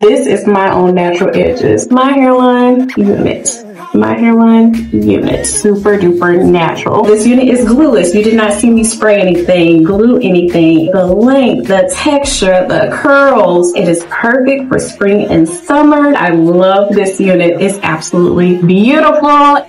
This is my own natural edges. My hairline unit my hairline unit. Super duper natural. This unit is glueless. You did not see me spray anything, glue anything. The length, the texture, the curls. It is perfect for spring and summer. I love this unit. It's absolutely beautiful.